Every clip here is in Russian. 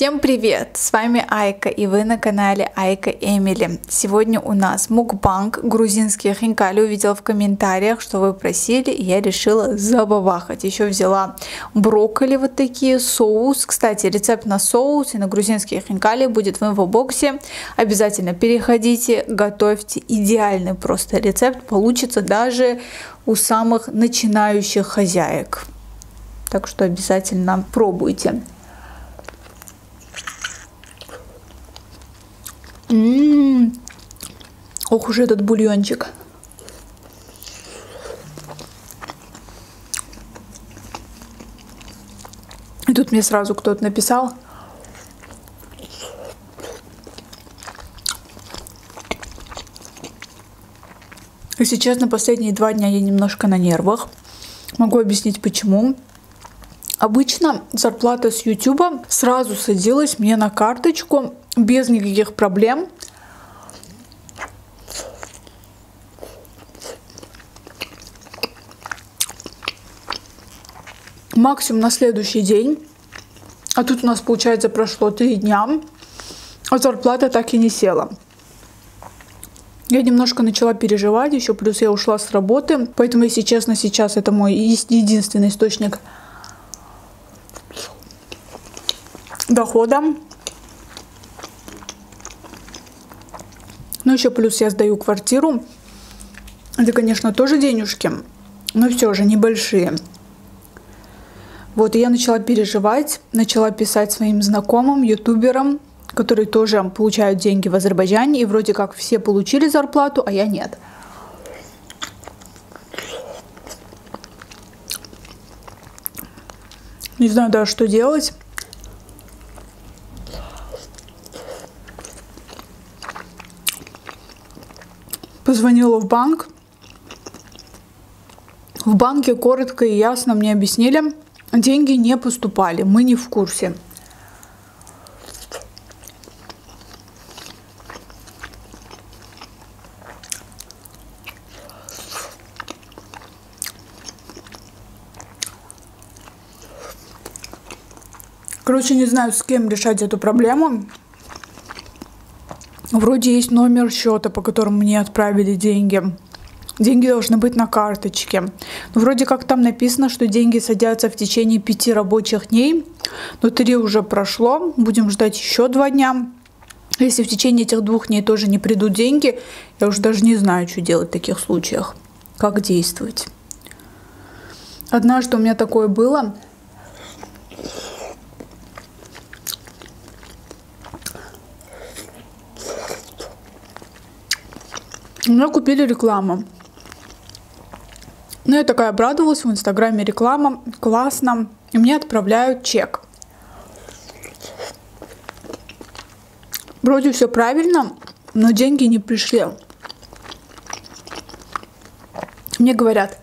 Всем привет! С вами Айка и вы на канале Айка Эмили. Сегодня у нас мукбанг грузинские хинкали. Увидела в комментариях, что вы просили, и я решила забабахать. Еще взяла брокколи вот такие, соус. Кстати, рецепт на соус и на грузинские хинкали будет в инфобоксе. Обязательно переходите, готовьте. Идеальный просто рецепт получится даже у самых начинающих хозяек. Так что обязательно пробуйте. Ммм, ох уж этот бульончик. И тут мне сразу кто-то написал. Если честно, последние два дня я немножко на нервах. Могу объяснить почему. Обычно зарплата с YouTube сразу садилась мне на карточку без никаких проблем. Максимум на следующий день. А тут у нас, получается, прошло три дня, а зарплата так и не села. Я немножко начала переживать, еще плюс я ушла с работы, поэтому, если честно, сейчас это мой единственный источник дохода. Ну, еще плюс я сдаю квартиру. Это, конечно, тоже денежки, но все же небольшие. Вот, и я начала переживать, начала писать своим знакомым, ютуберам, которые тоже получают деньги в Азербайджане, и вроде как все получили зарплату, а я нет. Не знаю даже, что делать. Позвонила в банк. В банке коротко и ясно мне объяснили, деньги не поступали, мы не в курсе. Короче, не знаю, с кем решать эту проблему. Вроде есть номер счета, по которому мне отправили деньги. Деньги должны быть на карточке. Но вроде как там написано, что деньги садятся в течение пяти рабочих дней. Но три уже прошло. Будем ждать еще два дня. Если в течение этих двух дней тоже не придут деньги, я уже даже не знаю, что делать в таких случаях. Как действовать. Однажды у меня такое было. Меня купили рекламу. Ну, я такая обрадовалась, в Инстаграме реклама, классно. И мне отправляют чек. Вроде все правильно, но деньги не пришли. Мне говорят,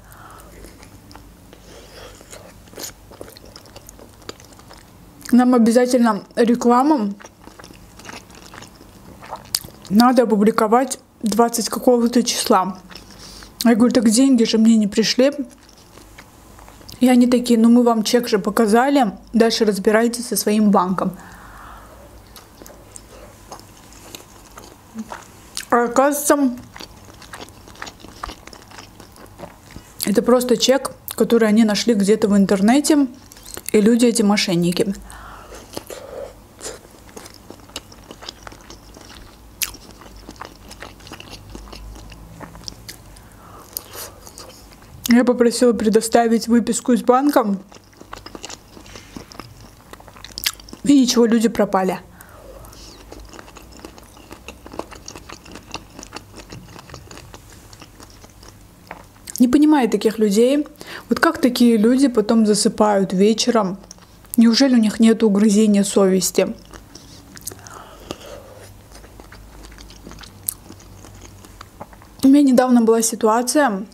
нам обязательно рекламу надо опубликовать 20 какого-то числа. Я говорю, так деньги же мне не пришли. И они такие, ну мы вам чек же показали, дальше разбирайтесь со своим банком. А оказывается, это просто чек, который они нашли где-то в интернете, и люди эти мошенники. Я попросила предоставить выписку из банка. И ничего, люди пропали. Не понимаю таких людей. Вот как такие люди потом засыпают вечером? Неужели у них нет угрызения совести? У меня недавно была ситуация,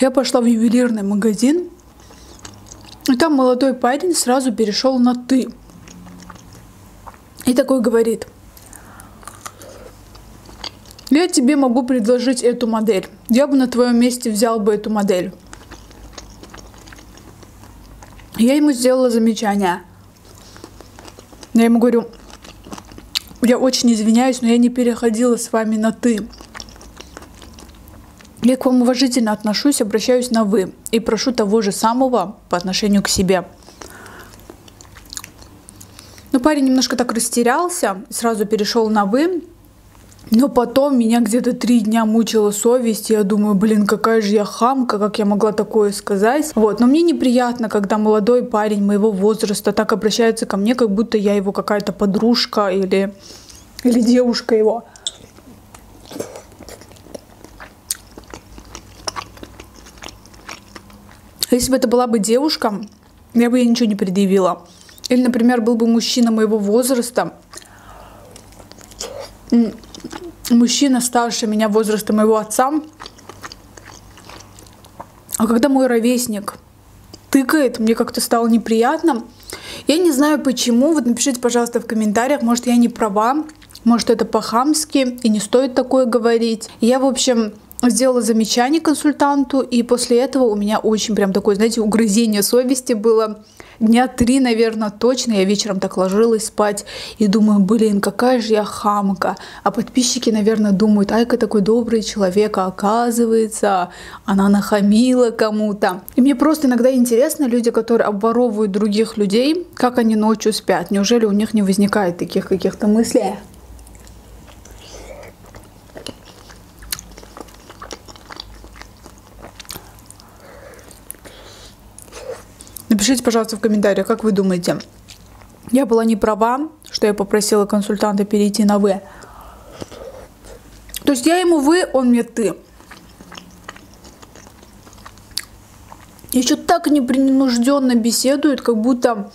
Я пошла в ювелирный магазин, и там молодой парень сразу перешел на «ты». И такой говорит, Я тебе могу предложить эту модель. Я бы на твоем месте взял бы эту модель. Я ему сделала замечание. Я ему говорю, я очень извиняюсь, но я не переходила с вами на «ты». Я к вам уважительно отношусь, обращаюсь на «вы» и прошу того же самого по отношению к себе. Но парень немножко так растерялся, сразу перешел на «вы», но потом меня где-то три дня мучила совесть. Я думаю, блин, какая же я хамка, как я могла такое сказать. Вот, но мне неприятно, когда молодой парень моего возраста так обращается ко мне, как будто я его какая-то подружка или, или девушка его. Если бы это была бы девушка, я бы ей ничего не предъявила. Или, например, был бы мужчина моего возраста, мужчина старше меня возраста моего отца. А когда мой ровесник тыкает, мне как-то стало неприятно. Я не знаю почему. Вот напишите, пожалуйста, в комментариях. Может, я не права. Может, это по-хамски и не стоит такое говорить. Я, в общем, сделала замечание консультанту, и после этого у меня очень прям такое, знаете, угрызение совести было дня три, наверное, точно. Я вечером так ложилась спать и думаю, блин, какая же я хамка. А подписчики, наверное, думают, Айка такой добрый человек, а оказывается, она нахамила кому-то. И мне просто иногда интересно, люди, которые обворовывают других людей, как они ночью спят. Неужели у них не возникает таких каких-то мыслей? Напишите, пожалуйста, в комментариях, как вы думаете, я была не права, что я попросила консультанта перейти на «вы». То есть я ему «вы», он мне «ты». Еще так непринужденно беседует, как будто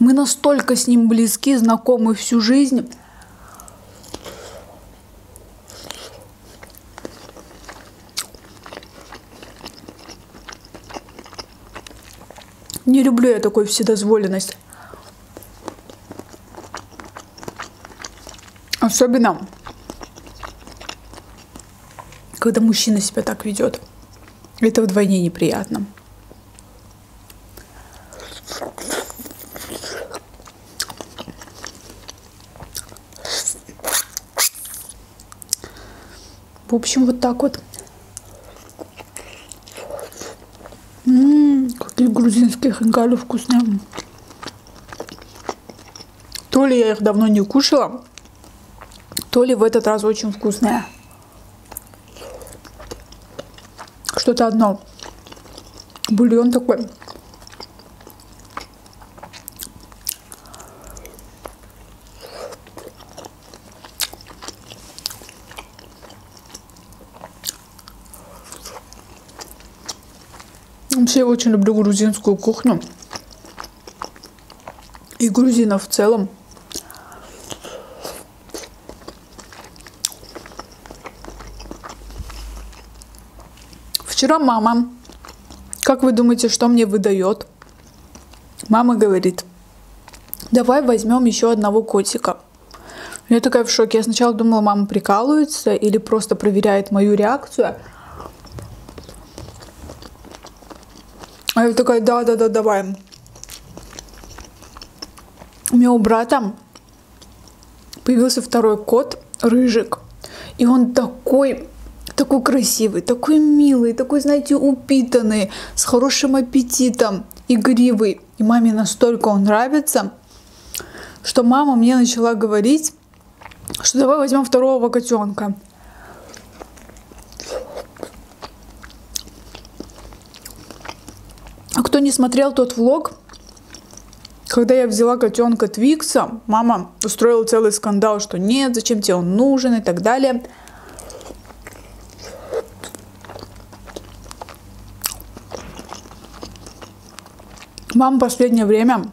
мы настолько с ним близки, знакомы всю жизнь. Не люблю я такой вседозволенность. Особенно, когда мужчина себя так ведет. Это вдвойне неприятно. В общем, вот так вот. Грузинские хинкали вкусные. То ли я их давно не кушала, то ли в этот раз очень вкусные. Что-то одно. Бульон такой. Вообще я очень люблю грузинскую кухню. И грузинов в целом. Вчера мама, как вы думаете, что мне выдает? Мама говорит, давай возьмем еще одного котика. Я такая в шоке. Я сначала думала, мама прикалывается или просто проверяет мою реакцию. А я такая, да-да-да, давай. У меня у брата появился второй кот, рыжик. И он такой, такой красивый, такой милый, такой, знаете, упитанный, с хорошим аппетитом, игривый. И маме настолько он нравится, что мама мне начала говорить, что давай возьмем второго котенка. Не смотрел тот влог, когда я взяла котенка Твикса, мама устроила целый скандал, что нет, зачем тебе он нужен и так далее. Мама последнее время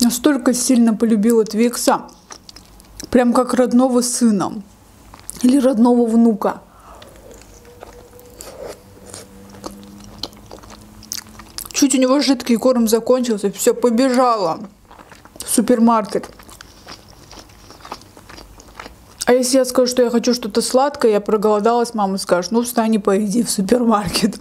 настолько сильно полюбила Твикса, прям как родного сына или родного внука – у него жидкий корм закончился, все, побежала в супермаркет. А если я скажу, что я хочу что-то сладкое, я проголодалась, мама скажет, ну встань и пойди в супермаркет.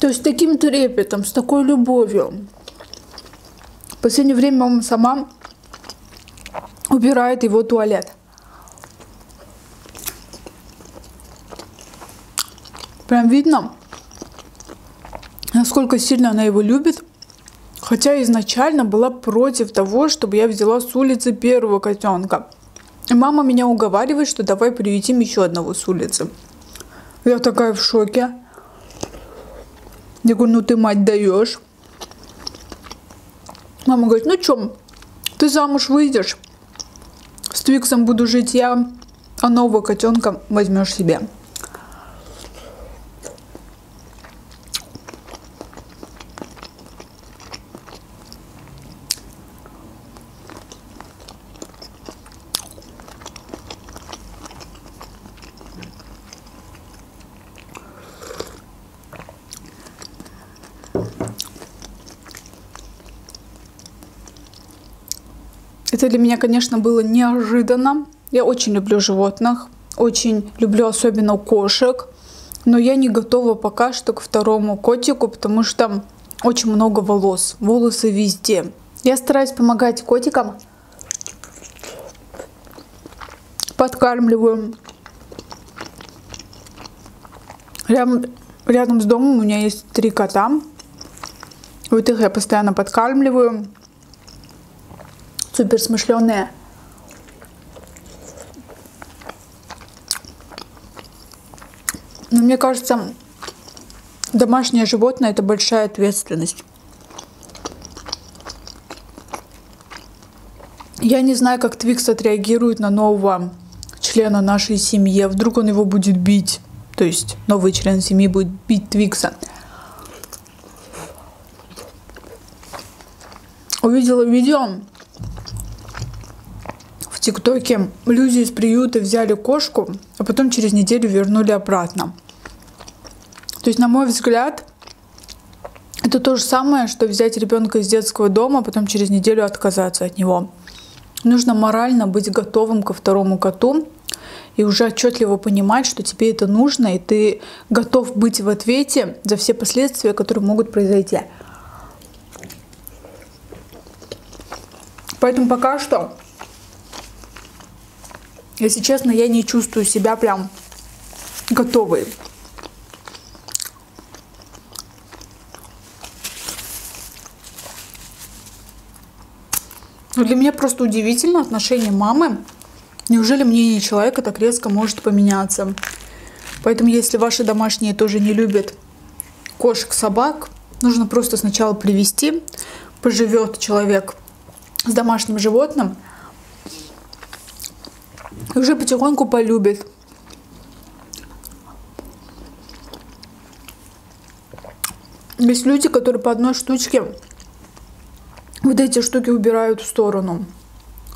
То есть с таким трепетом, с такой любовью. В последнее время мама сама убирает его туалет. Прям видно, насколько сильно она его любит. Хотя изначально была против того, чтобы я взяла с улицы первого котенка. Мама меня уговаривает, что давай приютим еще одного с улицы. Я такая в шоке. Я говорю, ну ты мать даешь. Мама говорит, ну чем, ты замуж выйдешь, с Твиксом буду жить я, а нового котенка возьмешь себе. Это для меня, конечно, было неожиданно. Я очень люблю животных, очень люблю особенно кошек, но я не готова пока что к второму котику, потому что очень много волос, волосы везде. Я стараюсь помогать котикам, подкармливаю. Рядом, рядом с домом у меня есть три кота. Вот их я постоянно подкармливаю супер смышленые. Но мне кажется, домашнее животное это большая ответственность. Я не знаю, как Твикс отреагирует на нового члена нашей семьи. Вдруг он его будет бить. То есть новый член семьи будет бить Твикса. Увидела видео, ТикТоке люди из приюта взяли кошку, а потом через неделю вернули обратно. То есть, на мой взгляд, это то же самое, что взять ребенка из детского дома, а потом через неделю отказаться от него. Нужно морально быть готовым ко второму коту и уже отчетливо понимать, что тебе это нужно, и ты готов быть в ответе за все последствия, которые могут произойти. Поэтому пока что если честно, я не чувствую себя прям готовой. Но для меня просто удивительно отношение мамы. Неужели мнение человека так резко может поменяться? Поэтому, если ваши домашние тоже не любят кошек, собак, нужно просто сначала привести, поживет человек с домашним животным – уже потихоньку полюбит. Есть люди, которые по одной штучке вот эти штуки убирают в сторону.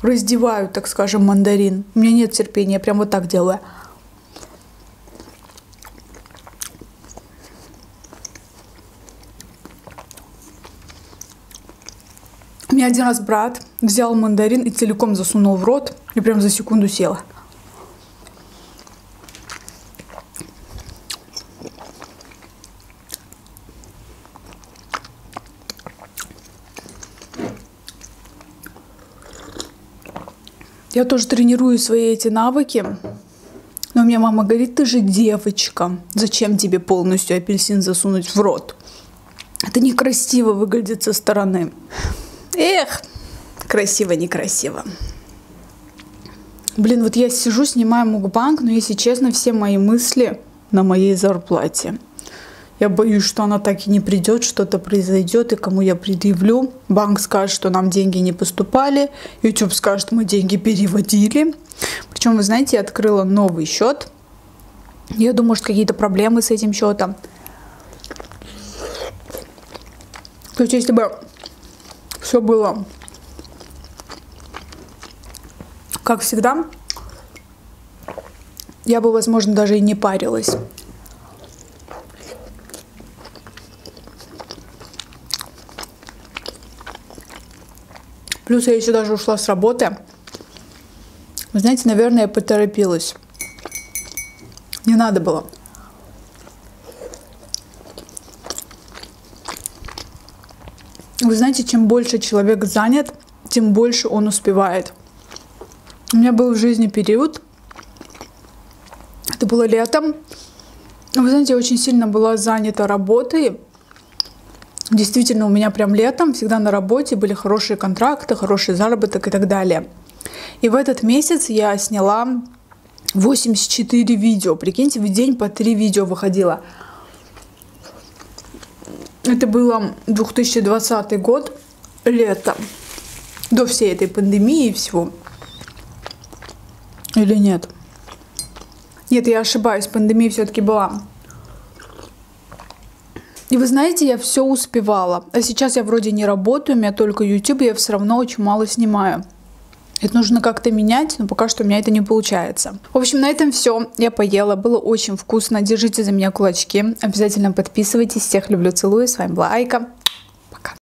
Раздевают, так скажем, мандарин. У меня нет терпения, я прям вот так делаю. У меня один раз брат взял мандарин и целиком засунул в рот и прям за секунду села. Я тоже тренирую свои эти навыки. Но у меня мама говорит, ты же девочка, зачем тебе полностью апельсин засунуть в рот? Это некрасиво выглядит со стороны. Эх, красиво-некрасиво. Блин, вот я сижу, снимаю мукбанк, но если честно, все мои мысли на моей зарплате. Я боюсь, что она так и не придет, что-то произойдет, и кому я предъявлю. Банк скажет, что нам деньги не поступали. YouTube скажет, мы деньги переводили. Причем, вы знаете, я открыла новый счет. Я думаю, что какие-то проблемы с этим счетом. То есть, если бы все было как всегда, я бы, возможно, даже и не парилась. Плюс я еще даже ушла с работы. Вы знаете, наверное, я поторопилась. Не надо было. Вы знаете, чем больше человек занят, тем больше он успевает. У меня был в жизни период, это было летом. Вы знаете, я очень сильно была занята работой. Действительно, у меня прям летом всегда на работе были хорошие контракты, хороший заработок и так далее. И в этот месяц я сняла 84 видео. Прикиньте, в день по 3 видео выходило. Это было 2020 год, лето, до всей этой пандемии и всего. Или нет? Нет, я ошибаюсь, пандемия все-таки была. И вы знаете, я все успевала. А сейчас я вроде не работаю, у меня только YouTube, я все равно очень мало снимаю. Это нужно как-то менять, но пока что у меня это не получается. В общем, на этом все. Я поела, было очень вкусно. Держите за меня кулачки. Обязательно подписывайтесь. Всех люблю, целую. С вами была Айка.